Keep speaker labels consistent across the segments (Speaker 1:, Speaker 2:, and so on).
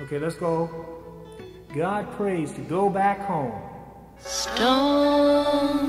Speaker 1: Okay, let's go. God prays to go back home.
Speaker 2: Stone.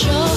Speaker 2: show.